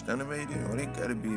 Stunner made or oh, they gotta be